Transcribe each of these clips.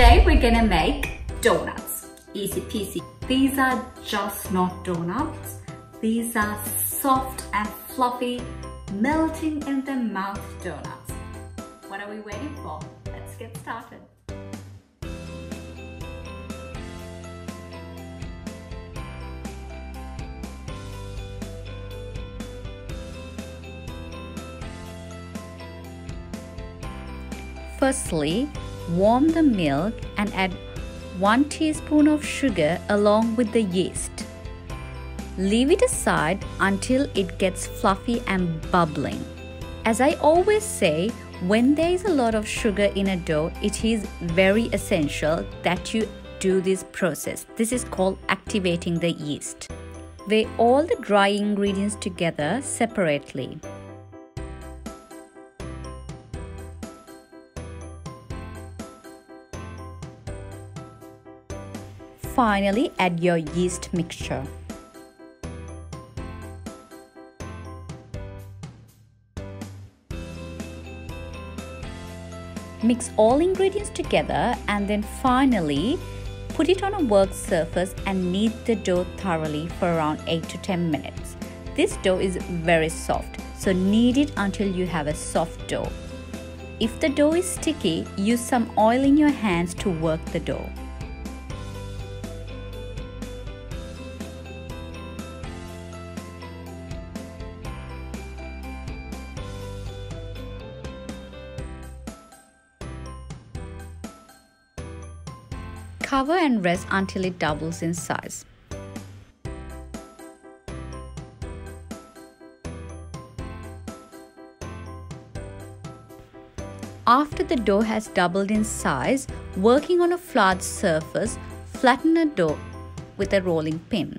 Today we're gonna make donuts. Easy peasy. These are just not donuts. These are soft and fluffy, melting in the mouth donuts. What are we waiting for? Let's get started. Firstly, warm the milk and add 1 teaspoon of sugar along with the yeast. Leave it aside until it gets fluffy and bubbling. As I always say, when there is a lot of sugar in a dough, it is very essential that you do this process. This is called activating the yeast. Weigh all the dry ingredients together separately. Finally, add your yeast mixture. Mix all ingredients together and then finally put it on a work surface and knead the dough thoroughly for around 8 to 10 minutes. This dough is very soft, so knead it until you have a soft dough. If the dough is sticky, use some oil in your hands to work the dough. Cover and rest until it doubles in size. After the dough has doubled in size, working on a flat surface, flatten a dough with a rolling pin.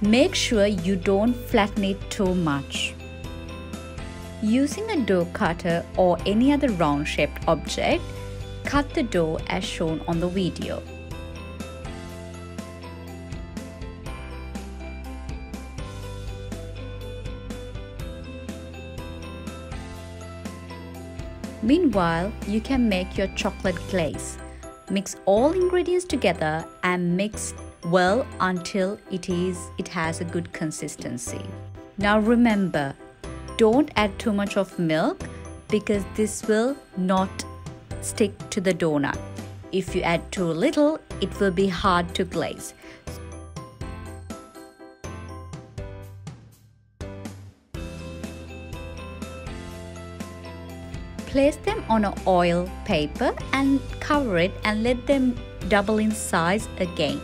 Make sure you don't flatten it too much. Using a dough cutter or any other round shaped object, cut the dough as shown on the video. Meanwhile, you can make your chocolate glaze. Mix all ingredients together and mix well until it is it has a good consistency. Now remember, don't add too much of milk because this will not stick to the donut. If you add too little, it will be hard to glaze. Place them on an oil paper and cover it and let them double in size again.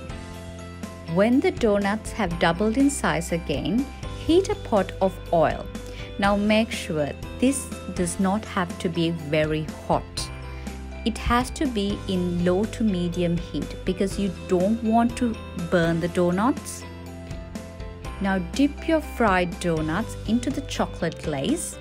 When the donuts have doubled in size again, heat a pot of oil. Now make sure this does not have to be very hot. It has to be in low to medium heat because you don't want to burn the donuts. Now dip your fried donuts into the chocolate glaze.